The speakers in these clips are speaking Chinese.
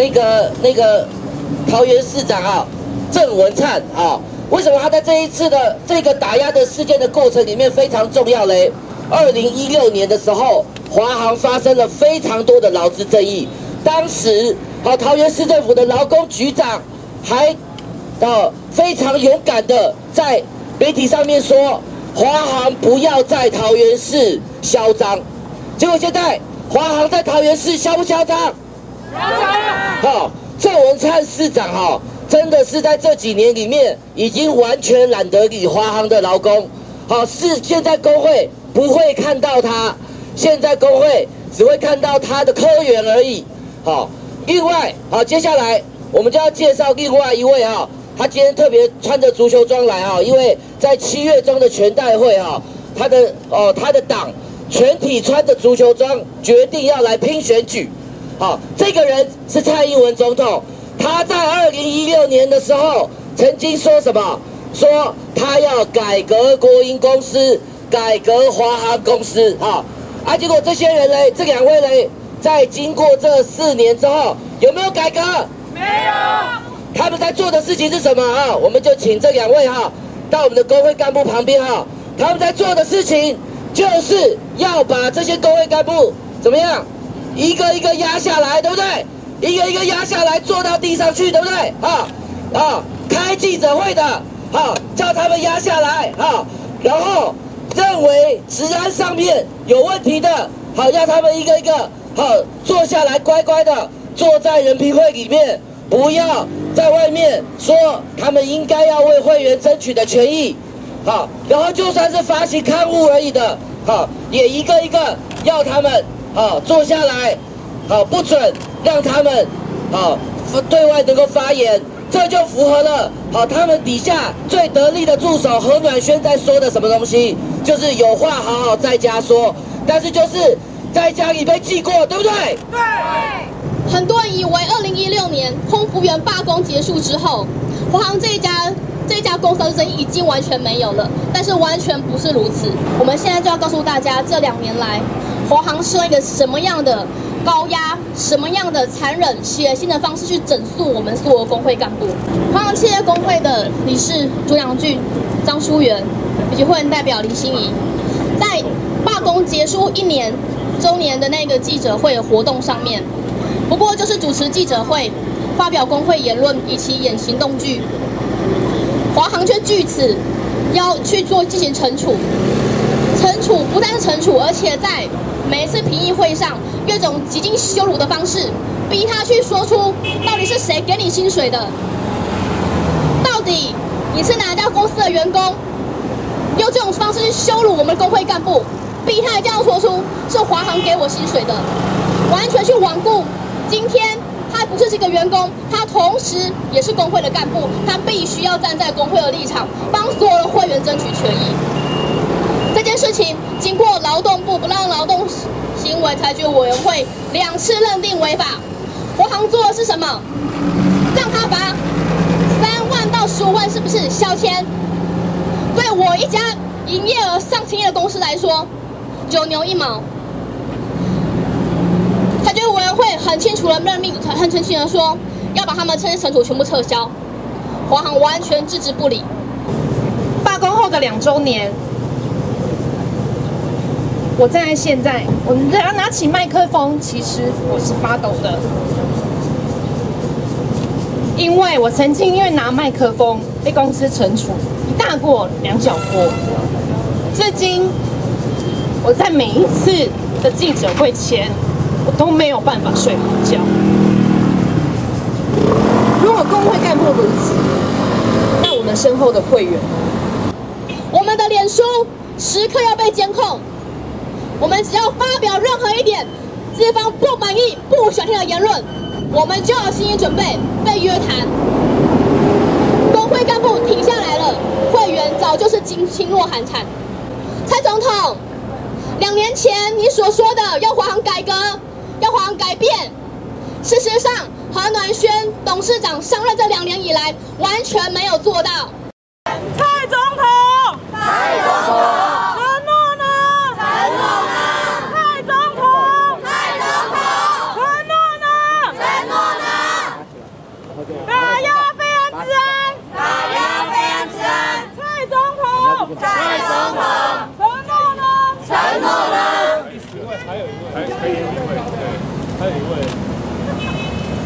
那个那个桃园市长啊，郑文灿啊，为什么他在这一次的这个打压的事件的过程里面非常重要嘞？二零一六年的时候，华航发生了非常多的劳资争议，当时好桃园市政府的劳工局长还啊非常勇敢的在媒体上面说，华航不要在桃园市嚣张，结果现在华航在桃园市嚣不嚣张？好，郑文灿市长哈，真的是在这几年里面已经完全懒得理华航的劳工。好，是现在工会不会看到他，现在工会只会看到他的科员而已。好，另外好，接下来我们就要介绍另外一位哈，他今天特别穿着足球装来哈，因为在七月中的全代会哈，他的哦他的党全体穿着足球装，决定要来拼选举。好，这个人是蔡英文总统，他在二零一六年的时候曾经说什么？说他要改革国营公司，改革华航公司。哈，啊，结果这些人嘞，这两位嘞，在经过这四年之后，有没有改革？没有。他们在做的事情是什么啊？我们就请这两位哈，到我们的工会干部旁边哈。他们在做的事情，就是要把这些工会干部怎么样？一个一个压下来，对不对？一个一个压下来，坐到地上去，对不对？啊啊！开记者会的，啊，叫他们压下来，啊，然后认为治安上面有问题的，好，要他们一个一个好坐下来，乖乖的坐在人评会里面，不要在外面说他们应该要为会员争取的权益，好，然后就算是发行刊物而已的，好，也一个一个要他们。好，坐下来，好，不准让他们好对外能够发言，这就符合了好他们底下最得力的助手何暖轩在说的什么东西，就是有话好好在家说，但是就是在家里被记过，对不对？对。很多人以为二零一六年空服员罢工结束之后，华航这一家这家公司的生意已经完全没有了，但是完全不是如此。我们现在就要告诉大家，这两年来。华航是用一个什么样的高压、什么样的残忍、血腥的方式去整肃我们所有工会干部？华航企业工会的理事朱良俊、张淑媛以及会员代表林心怡，在罢工结束一年周年的那个记者会活动上面，不过就是主持记者会、发表工会言论以及演行动剧，华航却据此要去做进行惩处，惩处不但是惩处，而且在每一次评议会上，用一种极尽羞辱的方式，逼他去说出到底是谁给你薪水的，到底你是哪家公司的员工，用这种方式去羞辱我们工会干部，逼他一定要说出是华航给我薪水的，完全去罔顾今天他不是这个员工，他同时也是工会的干部，他必须要站在工会的立场，帮所有的会员争取权益。事情经过劳动部不让劳动行为裁决委员会两次认定违法，华航做的是什么？让他罚三万到十五万，是不是小钱？对我一家营业额上千亿的公司来说，九牛一毛。裁决委员会很清楚的任命，很清楚的说要把他们这些惩处全部撤销，华航完全置之不理。罢工后的两周年。我站在现在，我只要拿起麦克风，其实我是发抖的，因为我曾经因为拿麦克风被公司惩处一大过两小过，至今我在每一次的记者会前，我都没有办法睡好觉。如果工会干部如此，那我们身后的会员，我们的脸书时刻要被监控。我们只要发表任何一点资方不满意、不想听的言论，我们就要心理准备被约谈。工会干部停下来了，会员早就是噤噤若寒蝉。蔡总统，两年前你所说的要华航改革、要华航改变，事实上何暖轩董事长上任这两年以来完全没有做到。还有一位对还有一位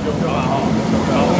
有者二号勇者号